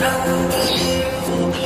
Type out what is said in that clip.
让你幸